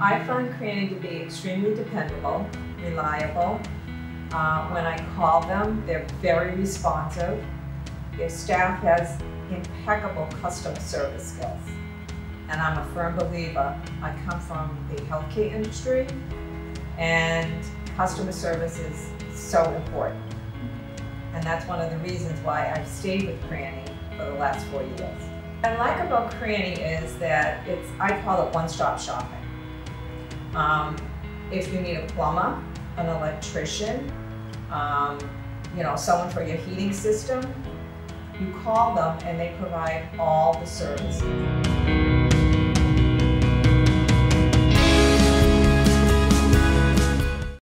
Cranney to be extremely dependable, reliable. Uh, when I call them, they're very responsive. Their staff has impeccable customer service skills. And I'm a firm believer, I come from the healthcare industry, and customer service is so important. And that's one of the reasons why I've stayed with Cranney for the last four years. What I like about Cranney is that it's, I call it one-stop shopping. Um, if you need a plumber, an electrician, um, you know, someone for your heating system, you call them and they provide all the services.